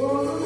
Oh.